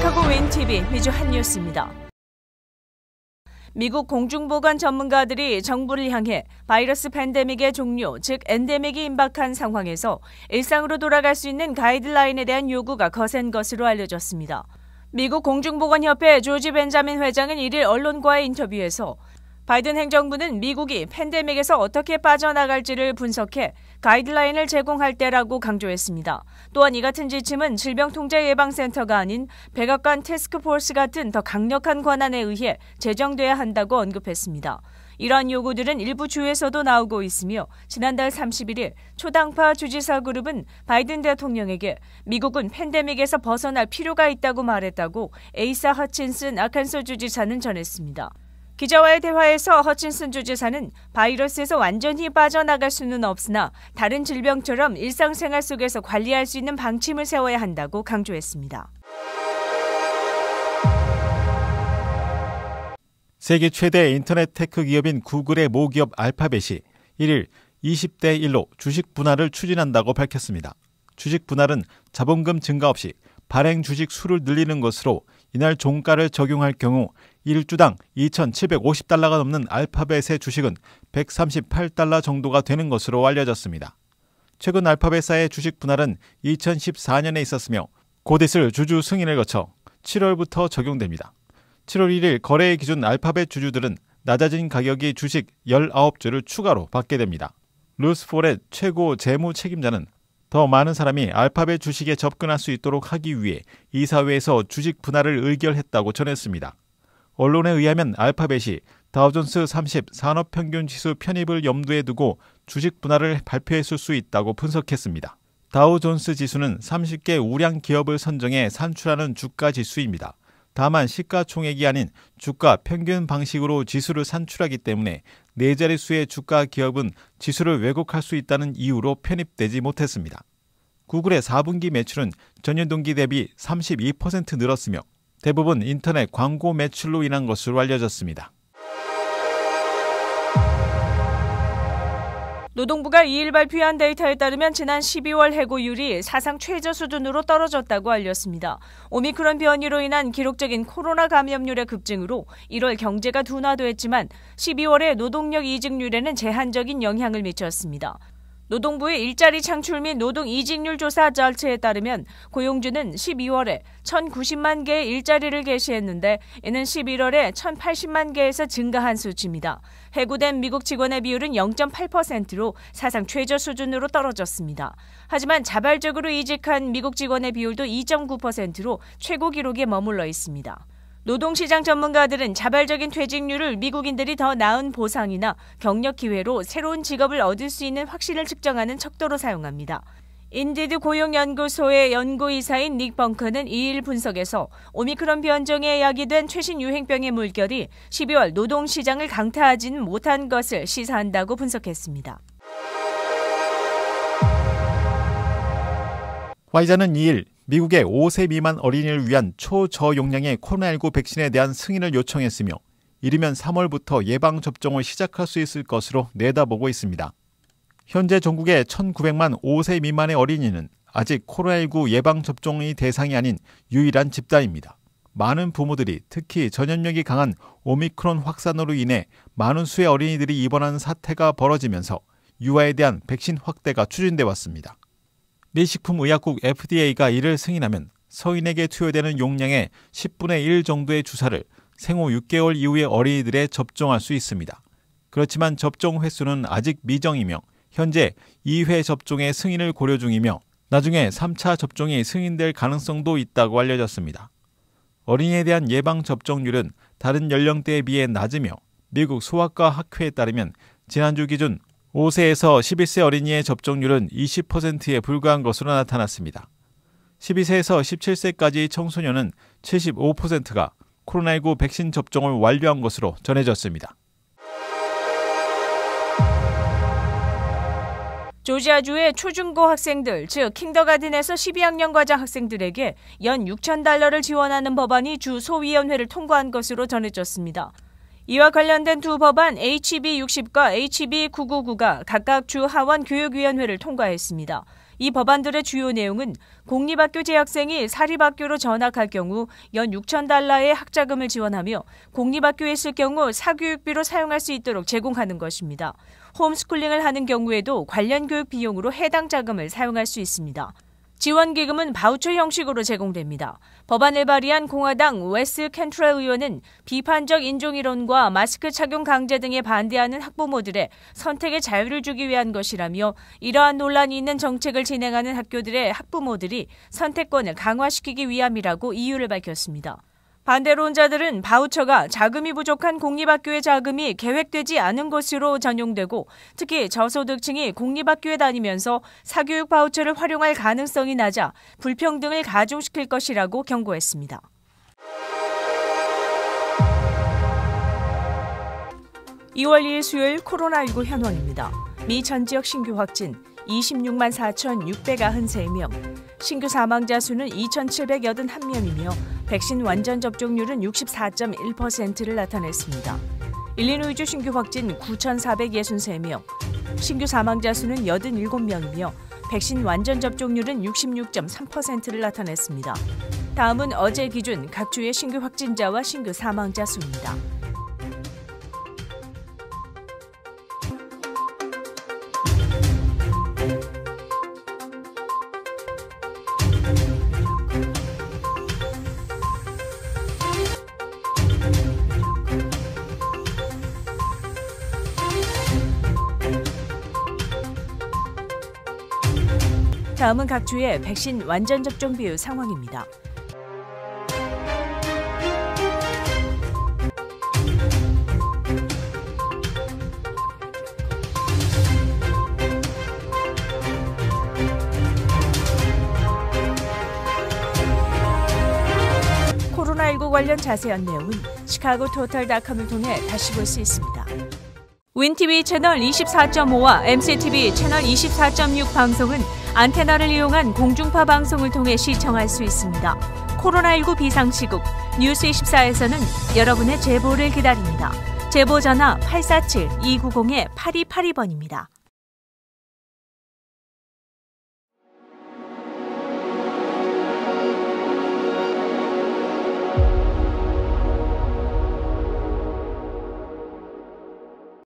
시카고 윈TV 미주 한뉴스입니다. 미국 공중보건 전문가들이 정부를 향해 바이러스 팬데믹의 종료, 즉 엔데믹이 임박한 상황에서 일상으로 돌아갈 수 있는 가이드라인에 대한 요구가 거센 것으로 알려졌습니다. 미국 공중보건협회 조지 벤자민 회장은 1일 언론과의 인터뷰에서 바이든 행정부는 미국이 팬데믹에서 어떻게 빠져나갈지를 분석해 가이드라인을 제공할 때라고 강조했습니다. 또한 이 같은 지침은 질병통제예방센터가 아닌 백악관 테스크포스 같은 더 강력한 권한에 의해 제정돼야 한다고 언급했습니다. 이러한 요구들은 일부 주에서도 나오고 있으며 지난달 31일 초당파 주지사 그룹은 바이든 대통령에게 미국은 팬데믹에서 벗어날 필요가 있다고 말했다고 에이사 허친슨 아칸소 주지사는 전했습니다. 기자와의 대화에서 허친슨 주지사는 바이러스에서 완전히 빠져나갈 수는 없으나 다른 질병처럼 일상생활 속에서 관리할 수 있는 방침을 세워야 한다고 강조했습니다. 세계 최대 인터넷 tech 기업인 구글의 모기업 알파벳이 1일 20대 1로 주식 분할을 추진한다고 밝혔습니다. 주식 분할은 자본금 증가 없이 발행 주식 수를 늘리는 것으로 이날 종가를 적용할 경우 1주당 2,750달러가 넘는 알파벳의 주식은 138달러 정도가 되는 것으로 알려졌습니다. 최근 알파벳사의 주식 분할은 2014년에 있었으며 곧 있을 주주 승인을 거쳐 7월부터 적용됩니다. 7월 1일 거래 기준 알파벳 주주들은 낮아진 가격이 주식 19주를 추가로 받게 됩니다. 루스 포렛 최고 재무 책임자는 더 많은 사람이 알파벳 주식에 접근할 수 있도록 하기 위해 이사회에서 주식 분할을 의결했다고 전했습니다. 언론에 의하면 알파벳이 다우존스 30 산업평균지수 편입을 염두에 두고 주식 분할을 발표했을 수 있다고 분석했습니다. 다우존스 지수는 30개 우량 기업을 선정해 산출하는 주가 지수입니다. 다만 시가총액이 아닌 주가 평균 방식으로 지수를 산출하기 때문에 네 자릿수의 주가 기업은 지수를 왜곡할 수 있다는 이유로 편입되지 못했습니다. 구글의 4분기 매출은 전년 동기 대비 32% 늘었으며 대부분 인터넷 광고 매출로 인한 것으로 알려졌습니다. 노동부가 2일 발표한 데이터에 따르면 지난 12월 해고율이 사상 최저 수준으로 떨어졌다고 알렸습니다. 오미크론 변이로 인한 기록적인 코로나 감염률의 급증으로 1월 경제가 둔화됐지만 12월의 노동력 이직률에는 제한적인 영향을 미쳤습니다. 노동부의 일자리 창출 및 노동 이직률 조사 절차에 따르면 고용주는 12월에 1,090만 개의 일자리를 개시했는데 이는 11월에 1,080만 개에서 증가한 수치입니다. 해고된 미국 직원의 비율은 0.8%로 사상 최저 수준으로 떨어졌습니다. 하지만 자발적으로 이직한 미국 직원의 비율도 2.9%로 최고 기록에 머물러 있습니다. 노동시장 전문가들은 자발적인 퇴직률을 미국인들이 더 나은 보상이나 경력 기회로 새로운 직업을 얻을 수 있는 확신을 측정하는 척도로 사용합니다. 인디드 고용연구소의 연구이사인 닉 벙커는 2일 분석에서 오미크론 변종에 야기된 최신 유행병의 물결이 12월 노동시장을 강타하지는 못한 것을 시사한다고 분석했습니다. 화이자는 2일 미국의 5세 미만 어린이를 위한 초저용량의 코로나19 백신에 대한 승인을 요청했으며 이르면 3월부터 예방접종을 시작할 수 있을 것으로 내다보고 있습니다. 현재 전국의 1,900만 5세 미만의 어린이는 아직 코로나19 예방접종의 대상이 아닌 유일한 집단입니다. 많은 부모들이 특히 전염력이 강한 오미크론 확산으로 인해 많은 수의 어린이들이 입원하는 사태가 벌어지면서 유아에 대한 백신 확대가 추진돼 왔습니다. 미 식품의약국 FDA가 이를 승인하면 성인에게 투여되는 용량의 10분의 1 정도의 주사를 생후 6개월 이후의 어린이들에 접종할 수 있습니다. 그렇지만 접종 횟수는 아직 미정이며 현재 2회 접종의 승인을 고려 중이며 나중에 3차 접종이 승인될 가능성도 있다고 알려졌습니다. 어린이에 대한 예방 접종률은 다른 연령대에 비해 낮으며 미국 소아과 학회에 따르면 지난주 기준 5세에서 11세 어린이의 접종률은 20%에 불과한 것으로 나타났습니다. 12세에서 17세까지 청소년은 75%가 코로나19 백신 접종을 완료한 것으로 전해졌습니다. 조지아주의 초중고 학생들, 즉 킹더가든에서 12학년 과정 학생들에게 연 6천 달러를 지원하는 법안이 주 소위원회를 통과한 것으로 전해졌습니다. 이와 관련된 두 법안 HB 60과 HB 999가 각각 주 하원 교육위원회를 통과했습니다. 이 법안들의 주요 내용은 공립학교 재학생이 사립학교로 전학할 경우 연 6천 달러의 학자금을 지원하며 공립학교에 있을 경우 사교육비로 사용할 수 있도록 제공하는 것입니다. 홈스쿨링을 하는 경우에도 관련 교육 비용으로 해당 자금을 사용할 수 있습니다. 지원기금은 바우처 형식으로 제공됩니다. 법안을 발의한 공화당 웨스 캔트럴 의원은 비판적 인종이론과 마스크 착용 강제 등에 반대하는 학부모들의 선택의 자유를 주기 위한 것이라며 이러한 논란이 있는 정책을 진행하는 학교들의 학부모들이 선택권을 강화시키기 위함이라고 이유를 밝혔습니다. 반대론자들은 바우처가 자금이 부족한 공립학교의 자금이 계획되지 않은 것으로 전용되고 특히 저소득층이 공립학교에 다니면서 사교육 바우처를 활용할 가능성이 낮아 불평등을 가중시킬 것이라고 경고했습니다. 2월 2일 수요일 코로나19 현황입니다. 미 전 지역 신규 확진 26만 4,693명, 신규 사망자 수는 2,781명이며 백신 완전 접종률은 64.1%를 나타냈습니다. 일리노이주 신규 확진 9,463명, 신규 사망자 수는 87명이며 백신 완전 접종률은 66.3%를 나타냈습니다. 다음은 어제 기준 각 주의 신규 확진자와 신규 사망자 수입니다. 다음은 각 주의 백신 완전 접종 비율 상황입니다. 코로나19 관련 자세한 내용은 시카고 토탈닷컴을 통해 다시 볼 수 있습니다. 윈TV 채널 24.5와 MCTV 채널 24.6 방송은 안테나를 이용한 공중파 방송을 통해 시청할 수 있습니다. 코로나19 비상시국 뉴스24에서는 여러분의 제보를 기다립니다. 제보 전화 847-290-8282번입니다.